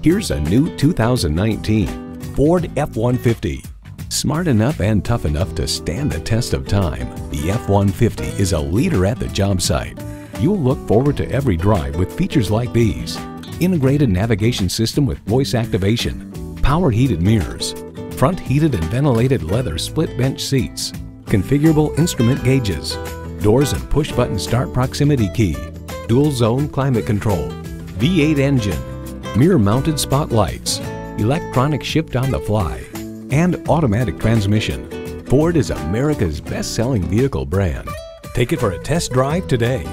Here's a new 2019 Ford F-150. Smart enough and tough enough to stand the test of time, the F-150 is a leader at the job site. You'll look forward to every drive with features like these. Integrated navigation system with voice activation, power heated mirrors, front heated and ventilated leather split bench seats, configurable instrument gauges, doors and push button start proximity key, dual zone climate control, V8 engine, mirror mounted spotlights, electronic shift on the fly, and automatic transmission. Ford is America's best selling vehicle brand. Take it for a test drive today.